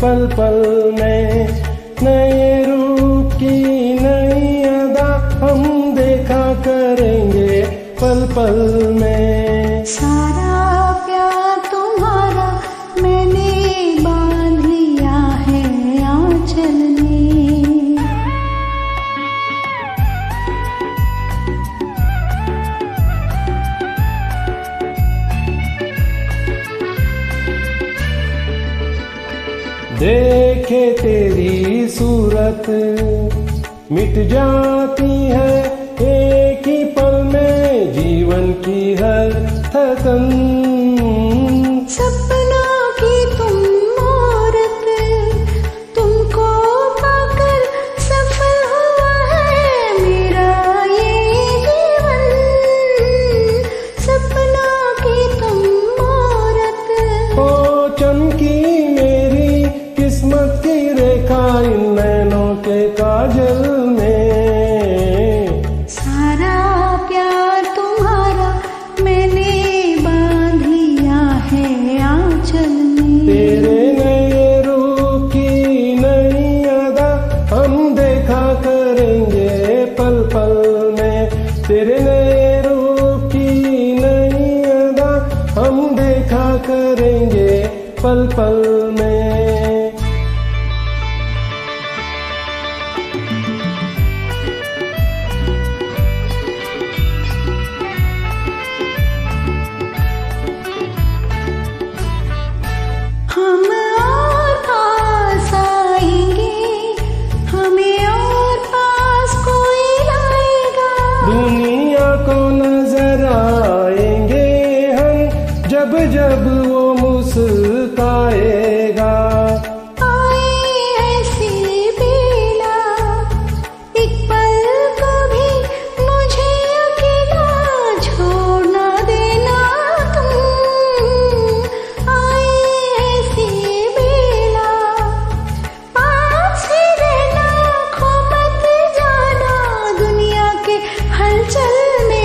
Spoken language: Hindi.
पल पल में नए रूप की नई अदा हम देखा करेंगे पल पल में। देखे तेरी सूरत। मिट जाती है एक ही पल में जीवन की हर थकन। करेंगे पल पल में। तेरे नए रूप की नई अदा हम देखा करेंगे पल पल में। दुनिया को नज़र आएँगे हम जब जब वो मुस्काएगा। 真美